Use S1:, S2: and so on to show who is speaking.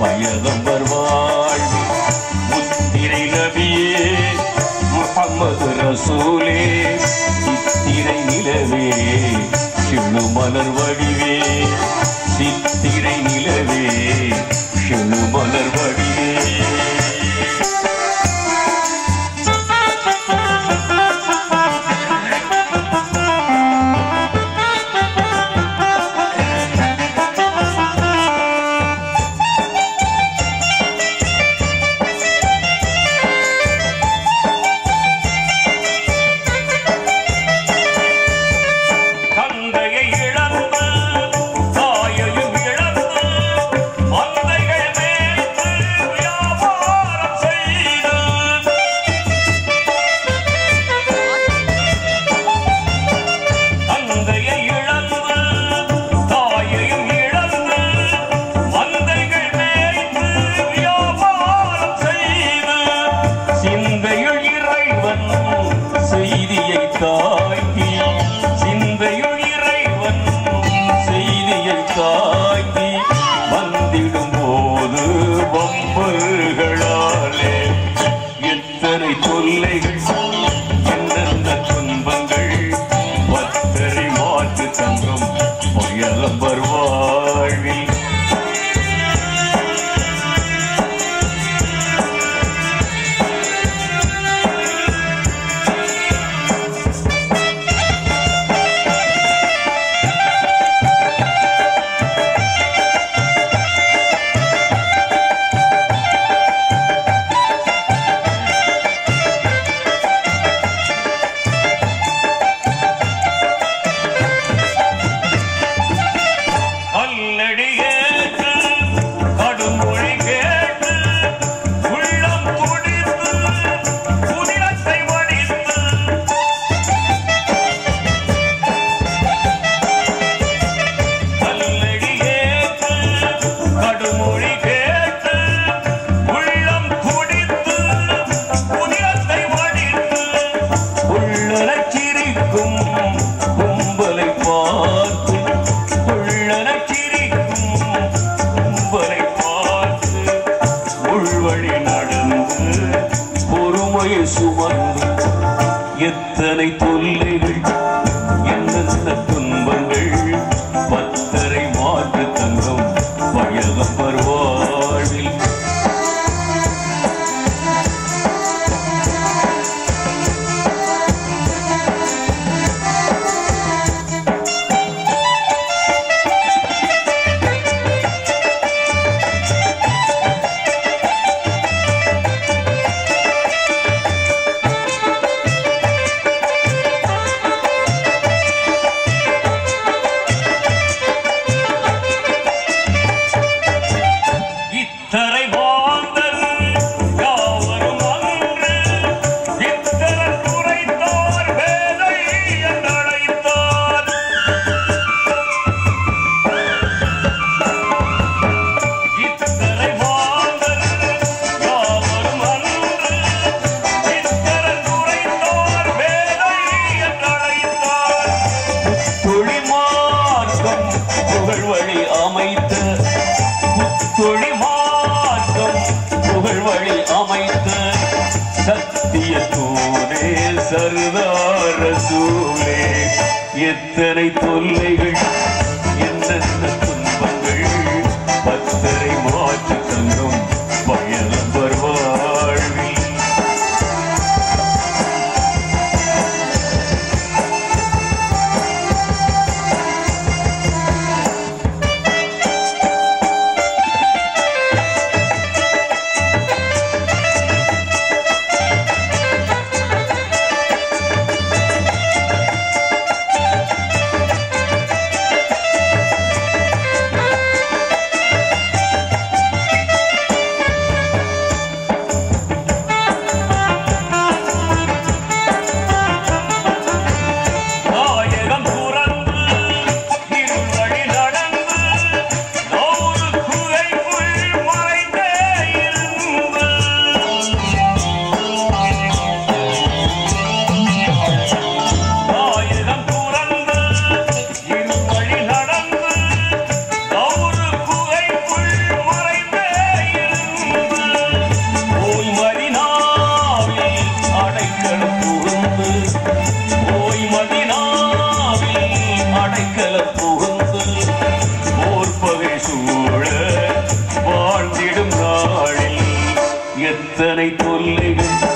S1: பயகம்பர் வாழ்வி முத்திரை நபியே முகம்மது ரசூலே. சித்திரை நிலவே சிழு மலர் வடிவே. சித்திரை நிலவே சிழு மலர் வடிவே. இழப்ப நடந்து பொறுமையை சுமந்து எத்தனை தொல்லை எத்தனை தொல்லைகள் எத்தனை தொல்லைகள்